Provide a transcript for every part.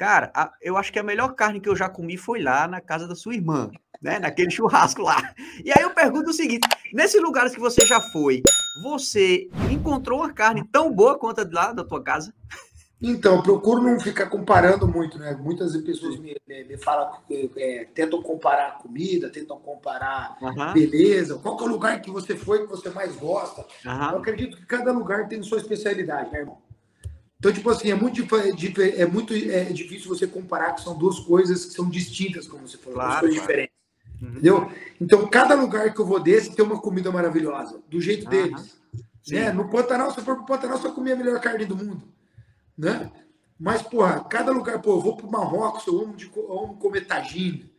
Cara, a, eu acho que a melhor carne que eu já comi foi lá na casa da sua irmã, né? Naquele churrasco lá. E aí eu pergunto o seguinte: nesses lugares que você já foi, você encontrou uma carne tão boa quanto a lá da tua casa? Então, eu procuro não ficar comparando muito, né? Muitas pessoas me, me, me falam, é, tentam comparar comida, tentam comparar uhum. beleza. Qual é o lugar que você foi que você mais gosta? Uhum. Eu acredito que cada lugar tem sua especialidade, né, irmão? Então, tipo assim, é muito, é muito é difícil você comparar que são duas coisas que são distintas, como você falou, claro, duas coisas claro. diferentes. Uhum. Entendeu? Então, cada lugar que eu vou desse tem uma comida maravilhosa, do jeito deles. Né? No Pantanal, se eu for pro Pantanal, você vai comer a melhor carne do mundo né? Mas, porra, cada lugar, pô, eu vou para o Marrocos, eu amo, de, eu amo comer tagine,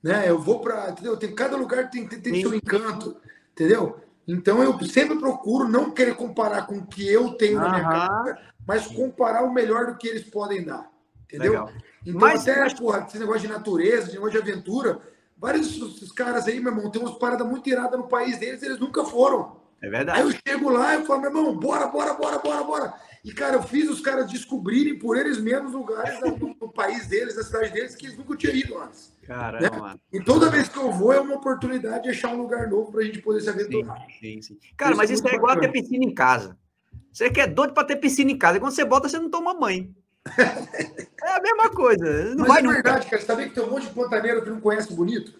né? Eu vou para, entendeu? Tem, cada lugar tem, tem, tem seu encanto, entendeu? Então eu sempre procuro não querer comparar com o que eu tenho na minha casa, mas comparar o melhor do que eles podem dar, entendeu? Legal. Então mas, até, mas... porra, esse negócio de natureza, esse negócio de aventura, vários desses caras aí, meu irmão, tem umas paradas muito iradas no país deles, eles nunca foram. É verdade. Aí eu chego lá e falo, meu irmão, bora, bora, bora, bora, bora. E, cara, eu fiz os caras descobrirem por eles mesmos lugares no, no país deles, na cidade deles, que eles nunca tinham ido antes. Caramba. Né? E toda vez que eu vou é uma oportunidade de achar um lugar novo para a gente poder se aventurar. Sim, sim, sim. Cara, isso mas é isso é igual a ter piscina em casa. Você quer doido para ter piscina em casa. E quando você bota, você não toma banho. é a mesma coisa. Não mas vai é nunca. verdade, cara. Você sabia que tem um monte de pantaneiro que não conhece bonito?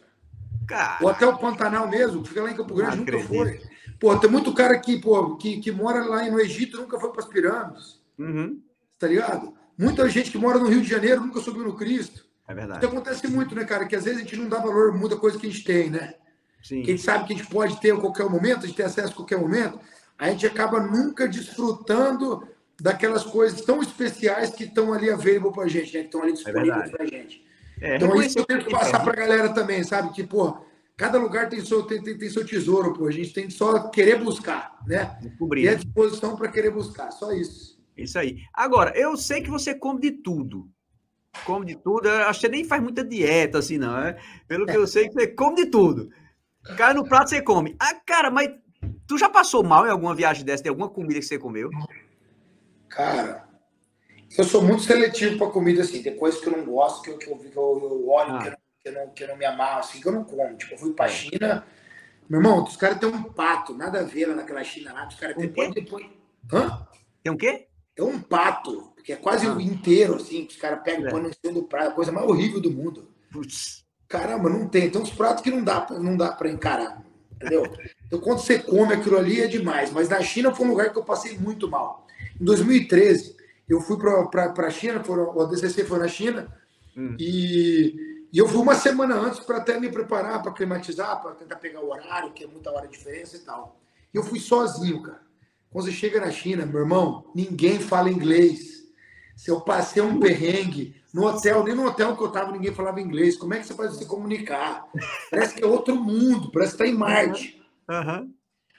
Cara. Ou até o Pantanal mesmo, fica lá em Campo Grande, nunca foi. Pô, tem muito cara que, pô, que, que mora lá no Egito nunca foi para as pirâmides. Uhum. Tá ligado? Muita gente que mora no Rio de Janeiro nunca subiu no Cristo. É verdade. Isso acontece muito, né, cara? Que às vezes a gente não dá valor a muita coisa que a gente tem, né? Sim. Que a gente sabe que a gente pode ter a qualquer momento, a gente tem acesso a qualquer momento. A gente acaba nunca desfrutando daquelas coisas tão especiais que estão ali available pra gente, né? Que estão ali é disponíveis é pra gente. É, então, isso eu tento passar pra galera também, sabe? Que, pô, Cada lugar tem seu, tem, tem, tem, seu tesouro, pô. A gente tem só querer buscar, né? Descobrir. Ter a disposição para querer buscar, só isso. Isso aí. Agora, eu sei que você come de tudo. Come de tudo. Eu acho que você nem faz muita dieta, assim, não. É? Pelo que eu sei, você come de tudo. Cai no prato, você come. Ah, cara, mas tu já passou mal em alguma viagem dessa? Tem alguma comida que você comeu? Cara, eu sou muito seletivo para comida, assim. Tem coisas que eu não gosto, que eu, que eu, que eu, eu olho, ah. que eu que eu não, que eu não me amarro, assim, que eu não como. Tipo, eu fui pra China. Meu irmão, os caras têm um pato, nada a ver lá naquela China lá. Os caras têm. Um depois... Hã? Tem um quê? É um pato, que é quase ah. o inteiro, assim, que os caras pegam é. põem no do prato, a coisa mais horrível do mundo. Putz. Caramba, não tem. Tem uns pratos que não dá, não dá pra encarar. Entendeu? Então, quando você come aquilo ali, é demais. Mas na China foi um lugar que eu passei muito mal. Em 2013, eu fui para a China, foram, o ADCC foi na China, hum. e e eu fui uma semana antes para até me preparar, para climatizar, para tentar pegar o horário, que é muita hora de diferença e tal. E eu fui sozinho, cara. Quando você chega na China, meu irmão, ninguém fala inglês. Se eu passei um perrengue no hotel, nem no hotel que eu tava, ninguém falava inglês. Como é que você faz se comunicar? Parece que é outro mundo, parece que tá em Marte. Uhum.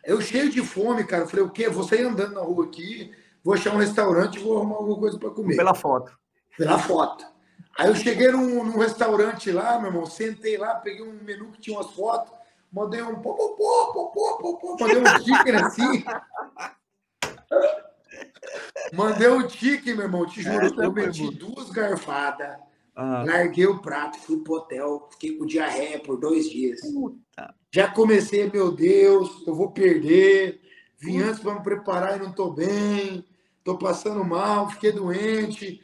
Eu cheio de fome, cara. falei, o quê? Vou sair andando na rua aqui, vou achar um restaurante e vou arrumar alguma coisa para comer. Pela foto. Pela foto. Aí eu cheguei num, num, restaurante lá, meu irmão, sentei lá, peguei um menu que tinha umas fotos, mandei um pô, pô, pô, pô, pô, pô, pô mandei um chicken assim. Mandei um chicken, meu irmão, te juro, eu meti duas garfadas, ah. larguei o prato, fui pro hotel, fiquei com diarreia por dois dias. Puta. Já comecei, meu Deus, eu vou perder, vim antes para me preparar e não tô bem, tô passando mal, fiquei doente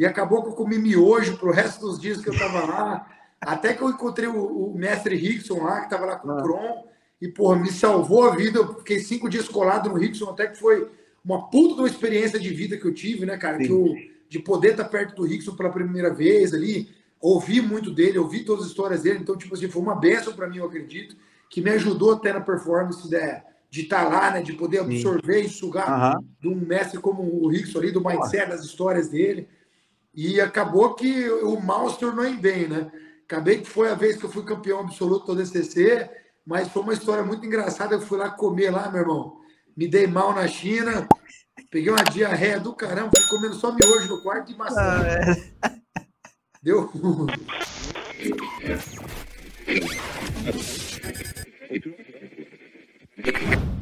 e acabou que eu comi miojo para o resto dos dias que eu estava lá. Até que eu encontrei o, o mestre Rickson lá, que estava lá com o Kron, ah. e, porra, me salvou a vida. Eu fiquei cinco dias colado no Rickson, até que foi uma puta de uma experiência de vida que eu tive, né, cara? Que eu, de poder estar perto do Rickson pela primeira vez ali, ouvir muito dele, ouvir todas as histórias dele. Então, tipo assim, foi uma benção para mim, eu acredito, que me ajudou até na performance de, de estar lá, né? De poder absorver Sim. e sugar uhum. de um mestre como o Rickson ali, do mindset, das histórias dele. E acabou que o mal se tornou em bem, né? Acabei que foi a vez que eu fui campeão absoluto do DCC, mas foi uma história muito engraçada. Eu fui lá comer lá, meu irmão me dei mal na China, peguei uma diarreia do caramba, fui comendo só miojo no quarto e maçã. Ah, é. Deu